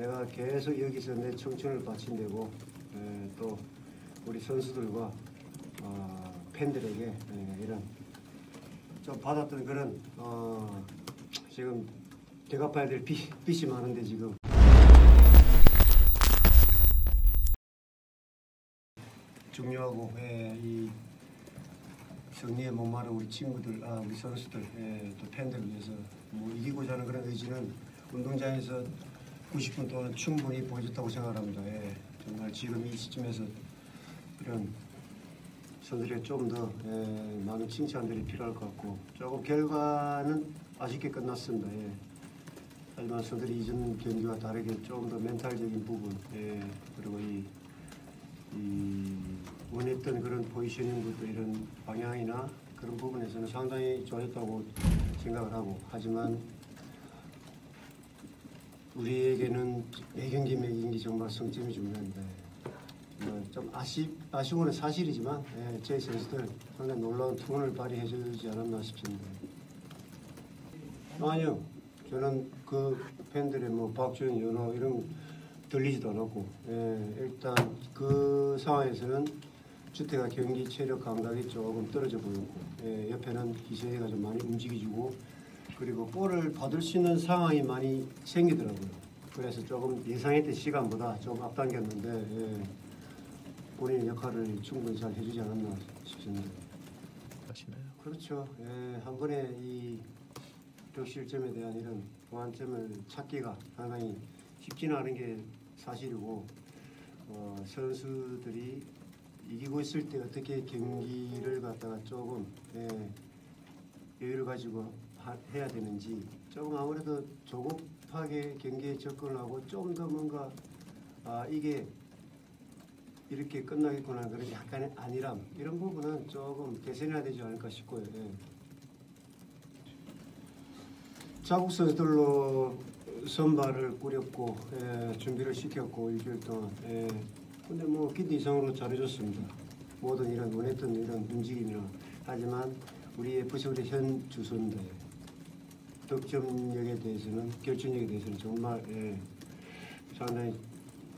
내가 계속 여기서 내 청춘을 바친다고 에, 또 우리 선수들과 어, 팬들에게 에, 이런 좀 받았던 그런 어, 지금 대갚아야 될 빚, 빚이 많은데 지금. 중요하고 예, 이 승리에 목마른 우리 친구들, 아, 우리 선수들, 예, 또 팬들을 위해서 뭐 이기고자 하는 그런 의지는 운동장에서 90분 동안 충분히 보여줬다고 생각합니다. 예, 정말 지금 이 시점에서 이런 선수들에게 좀더 예, 많은 칭찬들이 필요할 것 같고 조금 결과는 아쉽게 끝났습니다. 예. 하지만 선수들이 이전 경기와 다르게 좀더 멘탈적인 부분 예, 그리고 이, 이 원했던 그런 포지셔닝부터 이런 방향이나 그런 부분에서는 상당히 좋았다고 생각을 하고 하지만 우리에게는 매 경기 매 경기 정말 성점이 중요한데 뭐좀 아쉽 아쉬운 건 사실이지만 예, 제 선수들 상당히 놀라운 투혼을 발휘해 주지 않았나 싶습니다. 아니요. 저는 그 팬들의 뭐 박주영 연호 이런 거 들리지도 않았고 예, 일단 그 상황에서는 주태가 경기 체력 감각이 조금 떨어져 보였고 예, 옆에는 기세가 좀 많이 움직이주고 그리고 볼을 받을 수 있는 상황이 많이 생기더라고요. 그래서 조금 예상했던 시간보다 좀 앞당겼는데 예, 본인의 역할을 충분히 잘 해주지 않았나 싶습니다. 하시나요? 그렇죠. 예, 한 번에 이 득실점에 대한 이런 보완점을 찾기가 상당히 쉽지는 않은 게 사실이고 어, 선수들이 이기고 있을 때 어떻게 경기를 갖다가 조금 예, 여유를 가지고 하- 해야 되는지 조금 아무래도 조급하게 경기에 접근을 하고 좀 더 뭔가 아, 이게 이렇게 끝나겠구나 그런 약간의 안일함 이런 부분은 조금 개선해야 되지 않을까 싶고요. 예. 자국 선수들로 선발을 꾸렸고 예, 준비를 시켰고 일주일 동안 예, 근데 뭐 기대 이상으로 잘해줬습니다. 모든 이런 원했던 이런 움직임이나 하지만 우리 FC 우리 현 주소인데 득점력에 대해서는 결정력에 대해서는 정말 예, 상당히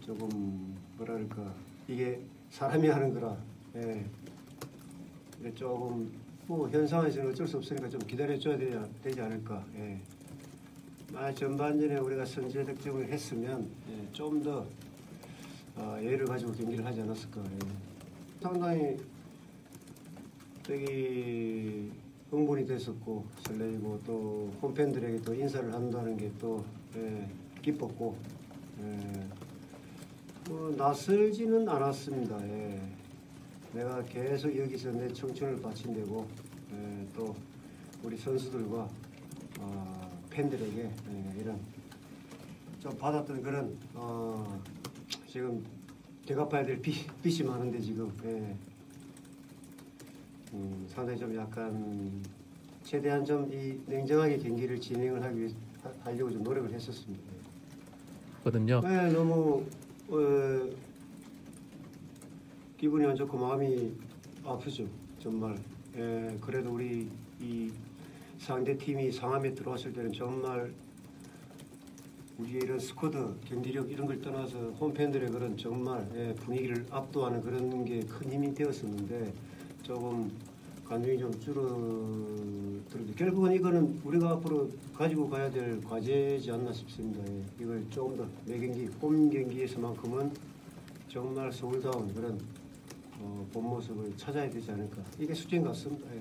조금 뭐랄까 이게 사람이 하는 거라 예. 조금 뭐 현상에서는 어쩔 수 없으니까 좀 기다려줘야 되지, 되지 않을까 예. 만약 전반전에 우리가 선제 득점을 했으면 예, 좀더 어, 여유를 가지고 경기를 하지 않았을까 예. 상당히 되게 흥분이 됐었고 설레이고 또 홈팬들에게 또 인사를 한다는 게또 예, 기뻤고 예, 뭐 낯설지는 않았습니다. 예. 내가 계속 여기서 내 청춘을 바친다고 예, 또 우리 선수들과 어, 팬들에게 예, 이런 좀 받았던 그런 어, 지금 대갚아야 될 빚, 빚이 많은데 지금 예. 음, 상당히 좀 약간 최대한 좀 이 냉정하게 경기를 진행을 하기 위해 하- 하려고 좀 노력을 했었습니다. 거든요. 네, 너무 어, 기분이 안 좋고 마음이 아프죠. 정말. 예, 그래도 우리 이 상대 팀이 상암에 들어왔을 때는 정말 우리의 이런 스쿼드 경기력 이런 걸 떠나서 홈팬들의 그런 정말 예, 분위기를 압도하는 그런 게 큰 힘이 되었었는데 조금 감정이 좀 줄어들고 결국은 이거는 우리가 앞으로 가지고 가야 될 과제지 않나 싶습니다. 예, 이걸 조금 더 매 경기 홈 경기에서만큼은 정말 서울다운 그런 어, 본 모습을 찾아야 되지 않을까 이게 숙제인 것 같습니다. 예.